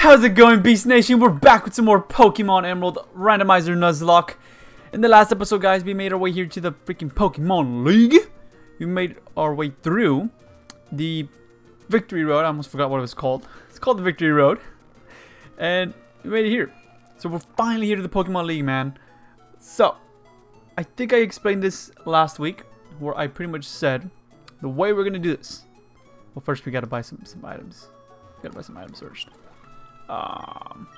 How's it going, Beast Nation? We're back with some more Pokemon Emerald Randomizer Nuzlocke. In the last episode, guys, we made our way here to the freaking Pokemon League. We made our way through the Victory Road. I almost forgot what it was called. It's called the Victory Road. And we made it here. So we're finally here to the Pokemon League, man. So, I think I explained this last week, where I pretty much said the way we're going to do this. Well, first we got to buy some, some items. Got to buy some items first. Um,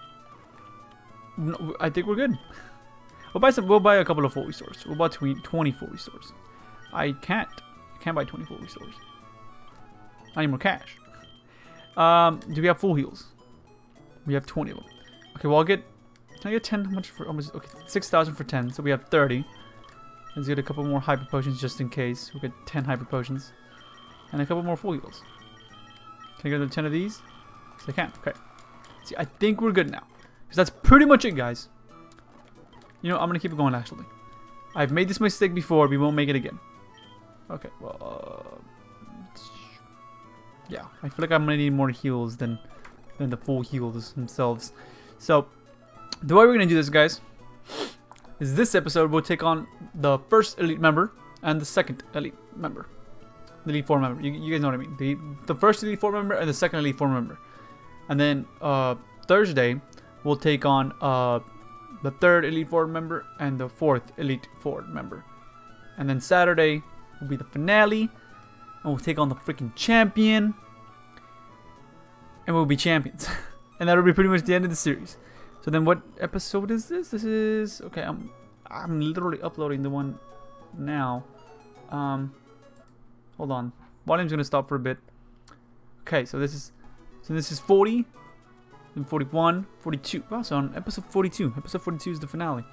no, I think we're good. We'll buy some. We'll buy a couple of full restores. We'll buy 20, 20 full restores. I can't. I can't buy 20 full restores. I need more cash. Um, do we have full heals? We have 20 of them. Okay, well I'll get. Can I get 10? How much for? Almost okay, 6,000 for 10. So we have 30. Let's get a couple more hyper potions just in case. We'll get 10 hyper potions. And a couple more full heals. Can I get the 10 of these? I can. Okay. See, I think we're good now. Because that's pretty much it, guys. You know, I'm going to keep it going, actually. I've made this mistake before. We won't make it again. Okay, well, uh, yeah. I feel like I'm going to need more heals than, than the full heals themselves. So, the way we're going to do this, guys, is this episode we'll take on the first elite member and the second elite member. The elite four member. You, you guys know what I mean. The, the first elite four member and the second elite four member. And then uh, Thursday, we'll take on uh, the third Elite Four member and the fourth Elite Four member. And then Saturday will be the finale. And we'll take on the freaking champion. And we'll be champions. and that'll be pretty much the end of the series. So then what episode is this? This is... Okay, I'm, I'm literally uploading the one now. Um, hold on. Volume's going to stop for a bit. Okay, so this is so this is 40, then 41, 42. Wow, so on episode 42. Episode 42 is the finale.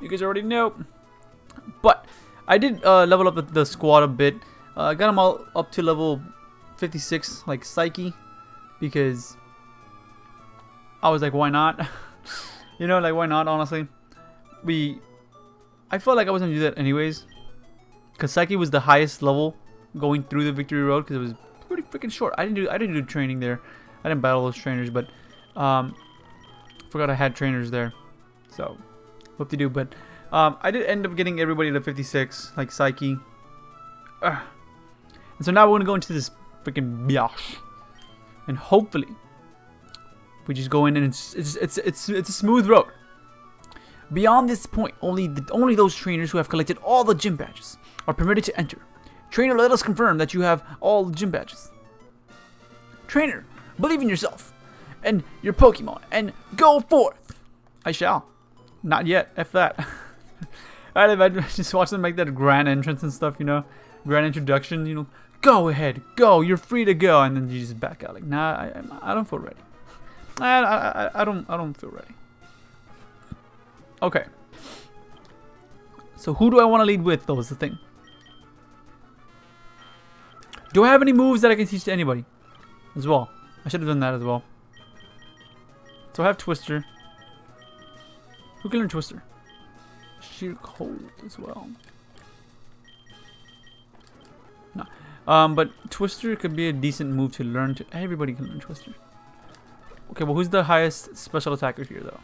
You guys already know. But I did uh, level up the, the, squad a bit. Uh, I got them all up to level 56, like Psyche, because I was like, why not? you know, like why not? Honestly, we. I felt like I was gonna do that anyways, because Psyche was the highest level going through the Victory Road, because it was pretty freaking short. I didn't do I didn't do training there. I didn't battle those trainers, but um, forgot I had trainers there. So hope to do. But um, I did end up getting everybody to 56, like Psyche. Ugh. And so now we're gonna go into this freaking biash, and hopefully we just go in and it's it's it's it's, it's a smooth road. Beyond this point, only the, only those trainers who have collected all the gym badges are permitted to enter. Trainer, let us confirm that you have all the gym badges. Trainer, believe in yourself and your Pokemon and go forth. I shall. Not yet. F that. Alright, if I just watch them make that grand entrance and stuff, you know, grand introduction, you know, go ahead, go, you're free to go, and then you just back out like, nah, I, I don't feel ready. I, I, I don't, I don't feel ready. Okay. So who do I want to lead with, though, is the thing. Do I have any moves that I can teach to anybody? As well. I should have done that as well. So I have Twister. Who can learn Twister? Sheer Cold as well. No. Um, but Twister could be a decent move to learn to... Everybody can learn Twister. Okay, well who's the highest special attacker here though?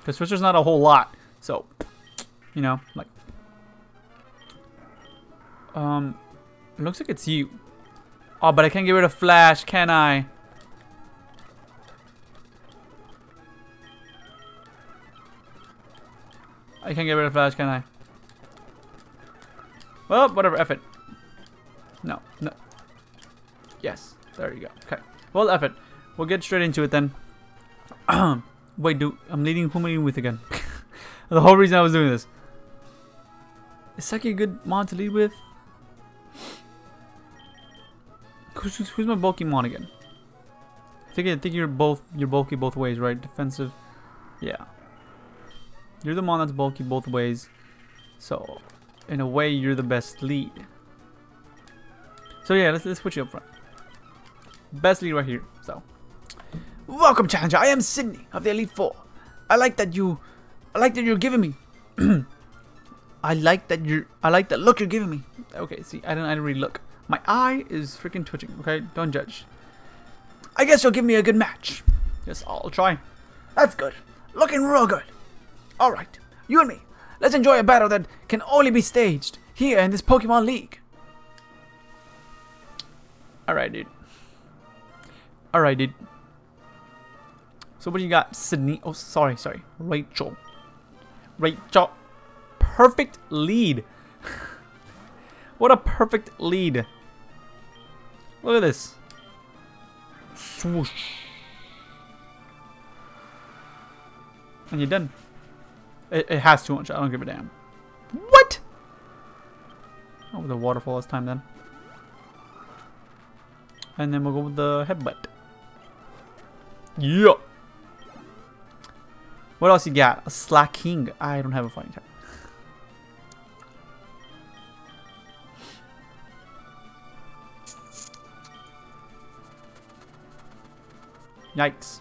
Because Twister's not a whole lot. So, you know, like... Um, it looks like it's you. Oh, but I can't get rid of Flash, can I? I can't get rid of Flash, can I? Well, whatever, F it. No, no. Yes, there you go. Okay. Well, F it. We'll get straight into it then. Wait, do I'm leading who am I leading with again? the whole reason I was doing this. Is Saki a good mod to lead with? Who's, who's my bulky mon again? I think I think you're both you're bulky both ways, right? Defensive. Yeah. You're the mon that's bulky both ways. So in a way you're the best lead. So yeah, let's let's put you up front. Best lead right here. So Welcome Challenger, I am Sidney of the Elite Four. I like that you I like that you're giving me I like that you're I like that look you're giving me. Okay, see, I don't I don't really look. My eye is freaking twitching, okay? Don't judge. I guess you'll give me a good match. Yes, I'll try. That's good. Looking real good. Alright, you and me. Let's enjoy a battle that can only be staged here in this Pokemon League. Alright, dude. Alright, dude. So what do you got? Sidney. Oh, sorry, sorry. Rachel. Rachel. Perfect lead. what a perfect lead. Look at this. Swoosh. And you're done. It, it has too much. I don't give a damn. What? Oh, the waterfall this time then. And then we'll go with the headbutt. Yeah. What else you got? A Slaking. I don't have a fighting type. Yikes.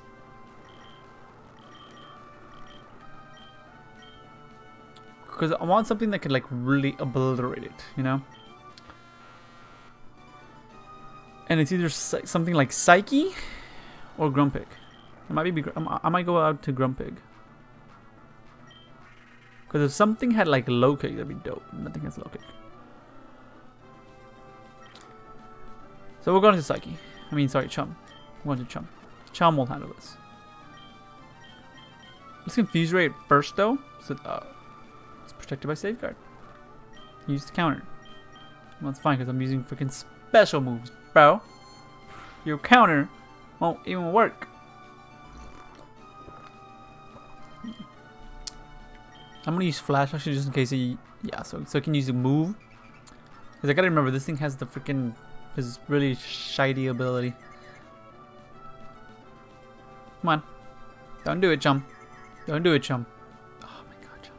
Because I want something that could like really obliterate it, you know? And it's either something like Psyche or Grumpig. It might be. I might go out to Grumpig. Because if something had like low kick, that'd be dope. Nothing has low kick. So we're going to Psyche. I mean, sorry, Chum. We're going to Chum. Chum will handle this. Let's confuse ray first though. So uh, it's protected by safeguard. Use the counter. Well, that's fine because I'm using freaking special moves, bro. Your counter won't even work. I'm gonna use flash actually just in case he yeah so so I can use a move because I gotta remember this thing has the freaking his really shiny ability come on. Don't do it chum. Don't do it chum. Oh my god chum.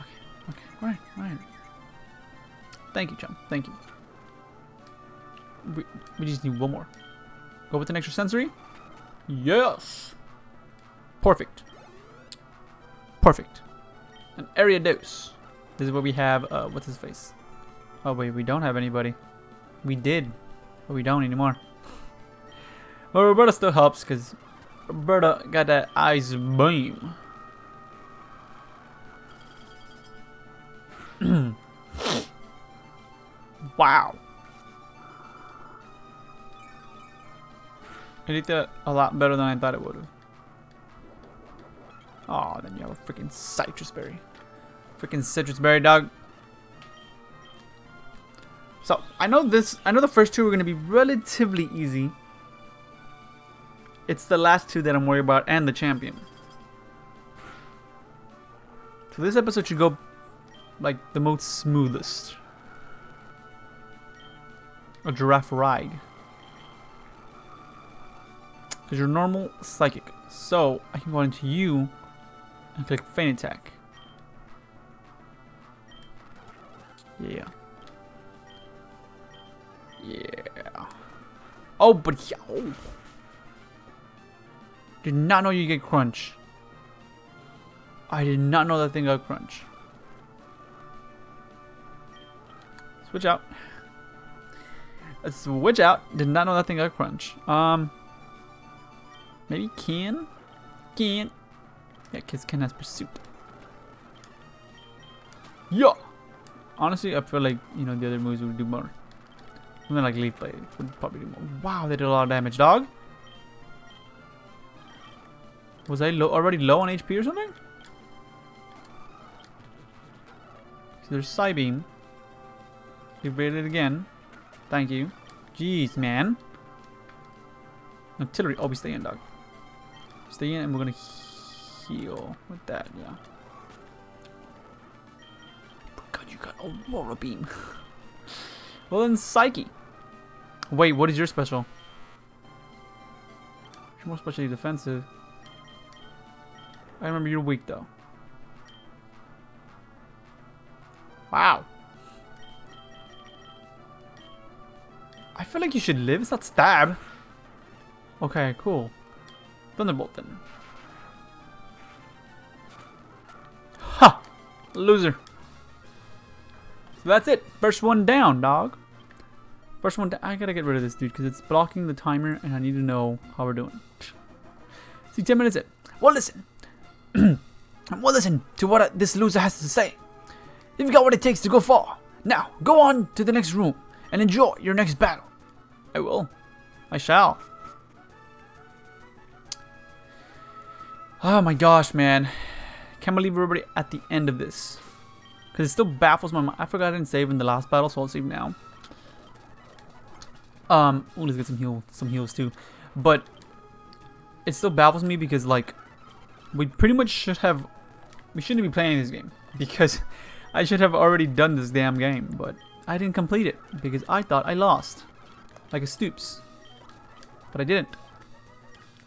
Okay okay. Alright alright thank you chum. Thank you. We, we just need one more. Go with an extrasensory? Yes. Perfect. Perfect. An area dose. This is what we have, uh, what's his face? Oh wait, we don't have anybody. We did, but we don't anymore. Well, Roberta still helps because Roberta got that ice beam. wow. I did that a lot better than I thought it would have. Oh, then you have a freaking Sitrus berry. Freaking Sitrus berry, dog. So, I know this, I know the first two are going to be relatively easy. It's the last two that I'm worried about and the champion. So this episode should go like the most smoothest. A Girafarig. Because you're normal psychic. So I can go into you and click feint attack. Yeah. Yeah. Oh, but yeah. Oh. Did not know you get crunch. I did not know that thing got crunch. Switch out. Let's switch out. Did not know that thing got crunch. Um. Maybe can? Can. Yeah, Kids Ken has pursuit. Yeah! Honestly, I feel like, you know, the other moves would do more. Something like Leaf Blade would probably do more. Wow, they did a lot of damage, dog. Was I low, already low on HP or something? So there's Psybeam. Evade it again. Thank you. Jeez, man. Artillery. Oh, we stay in, dog. Stay in and we're gonna heal with that, yeah. God, you got Aurora Beam. well then, Psyche. Wait, what is your special? You're more specially defensive. I remember you're weak though. Wow. I feel like you should live. It's not stab. Okay, cool. Thunderbolt then. Ha! Loser. So that's it. First one down, dog. First one, I gotta get rid of this dude because it's blocking the timer and I need to know how we're doing. See, 10 minutes in. Well, listen. well, listen to what this loser has to say. You've got what it takes to go far. Now, go on to the next room and enjoy your next battle. I will. I shall. Oh my gosh, man. Can't believe we're already at the end of this. Because it still baffles my mind. I forgot I didn't save in the last battle, so I'll save now. Um, ooh, let's get some heal, some heals too. But it still baffles me because like we pretty much should have, we shouldn't be playing this game because I should have already done this damn game, but I didn't complete it because I thought I lost, like a Stoops, but I didn't.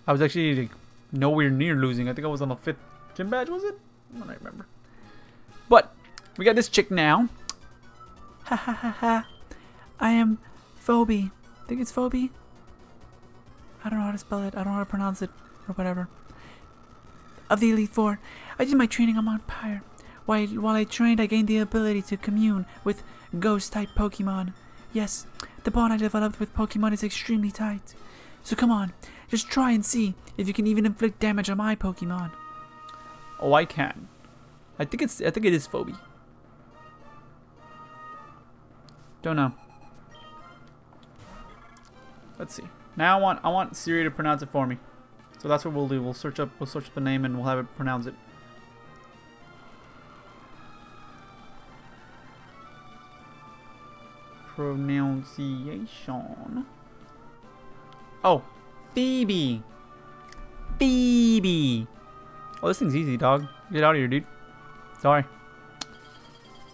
I was actually like, nowhere near losing. I think I was on the fifth gym badge, was it? I don't remember. But we got this chick now. Ha ha ha ha. I am Phoebe. I think it's Phoebe. I don't know how to spell it. I don't know how to pronounce it or whatever. Of the Elite Four, I did my training on Mount Pyre. While, while I trained, I gained the ability to commune with ghost-type Pokemon. Yes, the bond I developed with Pokemon is extremely tight. So come on, just try and see if you can even inflict damage on my Pokemon. Oh, I can. I think it's. I think it is Phoebe. Don't know. Let's see. Now I want I want Siri to pronounce it for me. So that's what we'll do. We'll search up we'll search up the name and we'll have it pronounce it. Pronunciation. Oh, Phoebe. Phoebe. Oh, this thing's easy, dog. Get out of here, dude. Sorry.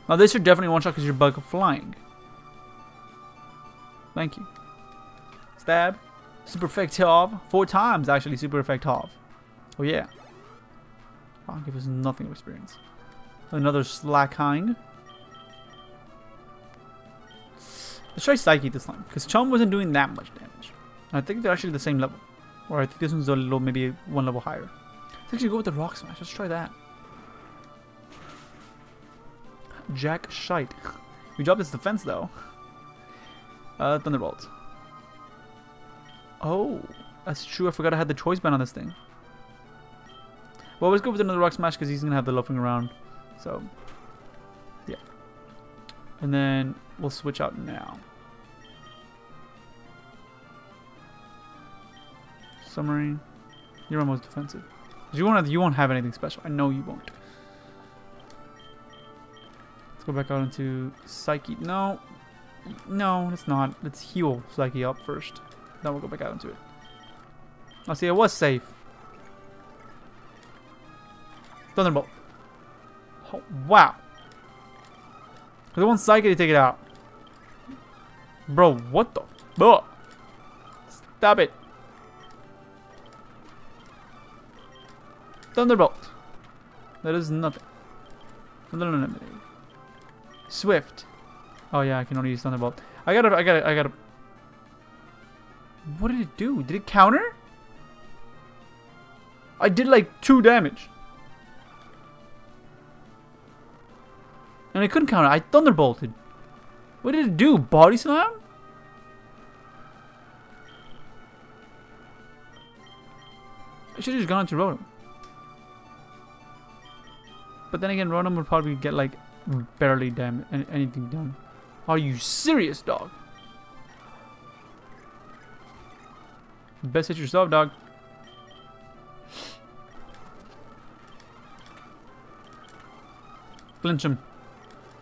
Now this should definitely one shot because you're bug flying. Thank you. Stab. Super Effect effective. Four times, actually, super Effect effective. Oh, yeah. Wow, give us nothing of experience. Another Slaking. Let's try Psyche this time, because Chum wasn't doing that much damage. I think they're actually the same level. Or I think this one's a little, maybe one level higher. Let's actually go with the Rock Smash. Let's try that. Jack Shite. We dropped his defense, though. Uh, Thunderbolt. Oh, that's true. I forgot I had the choice band on this thing. Well, let's go with another Rock Smash because he's going to have the loafing around. So, yeah. And then we'll switch out now. Summary. You're almost defensive. You won't, have, you won't have anything special. I know you won't. Let's go back out into Psyche. No. No, it's not. Let's heal Psyche up first. Then we'll go back out into it. I oh, see, it was safe. Thunderbolt. Oh, wow. I want Psyche to take it out. Bro, what the? Bro. Stop it. Thunderbolt. That is nothing. Swift. Oh yeah, I can only use Thunderbolt. I gotta, I gotta, I gotta what did it do? Did it counter? I did like two damage. And I couldn't counter. I thunderbolted. What did it do? Body slam? I should have just gone to Rotom. But then again, Rotom would probably get like barely damage, anything done. Are you serious, dog? Best hit yourself, dog. Flinch him.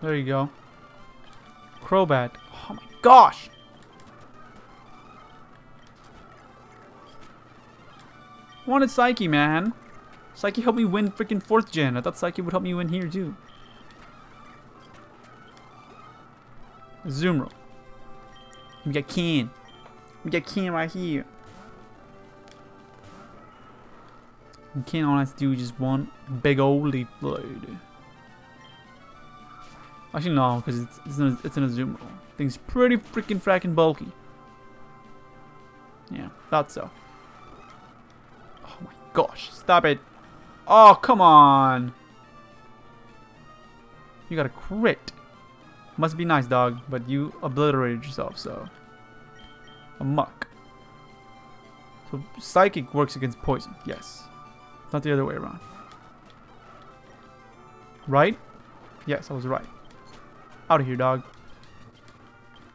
There you go. Crobat. Oh my gosh! Wanted Psyche, man. Psyche helped me win freaking 4th gen. I thought Psyche would help me win here, too. Zoom roll. We got Ken. We got Ken right here. You can't honestly do just one big old leaf blade. Actually, no, because it's, it's, in a, it's in a zoom roll. Thing's pretty freaking fracking bulky. Yeah, thought so. Oh my gosh, stop it. Oh, come on. You got a crit. Must be nice, dog, but you obliterated yourself, so. A Muk. So psychic works against poison. Yes. Not the other way around. Right? Yes, I was right. Out of here, dog.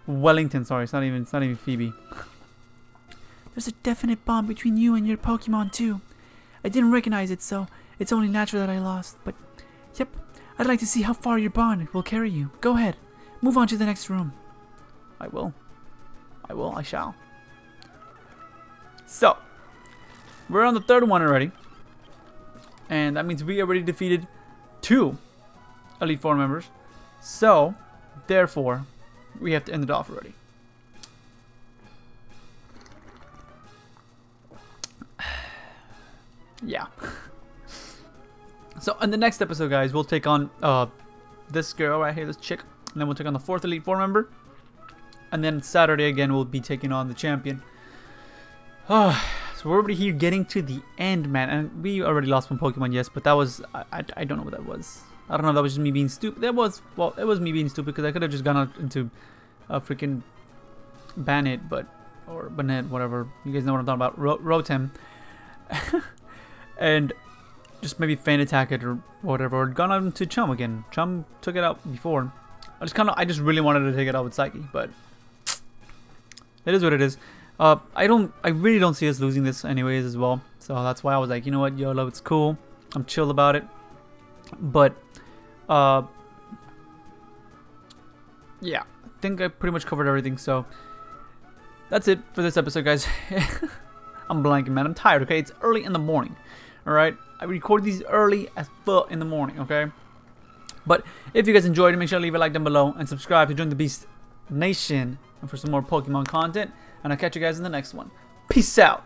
Wellington, sorry, it's not even it's not even Phoebe. There's a definite bond between you and your Pokemon too. I didn't recognize it, so it's only natural that I lost. But, yep, I'd like to see how far your bond will carry you. Go ahead, move on to the next room. I will. I will, I shall. So, we're on the third one already. And that means we already defeated two Elite Four members. So, therefore, we have to end it off already. yeah. so, in the next episode, guys, we'll take on uh, this girl right here, this chick. And then we'll take on the fourth Elite Four member. And then Saturday again, we'll be taking on the champion. so we're already here getting to the end, man. And we already lost one Pokemon, yes, but that was... I, I, I don't know what that was. I don't know that was just me being stupid. That was... Well, it was me being stupid because I could have just gone out into a freaking Banette, but... Or Banette, whatever. You guys know what I'm talking about. Ro Rotom. and just maybe feint attack it or whatever. Or gone out into Chum again. Chum took it out before. I just kind of... I just really wanted to take it out with Psyche, but... It is what it is. Uh, I don't, I really don't see us losing this anyways as well. So that's why I was like, you know what, YOLO, it's cool. I'm chill about it. But, uh, yeah, I think I pretty much covered everything. So that's it for this episode, guys. I'm blanking, man. I'm tired, okay? It's early in the morning, all right? I record these early as fuck in the morning, okay? But if you guys enjoyed it, make sure to leave a like down below and subscribe to join the Beast Nation and for some more Pokemon content. And I'll catch you guys in the next one. Peace out.